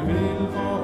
vill vara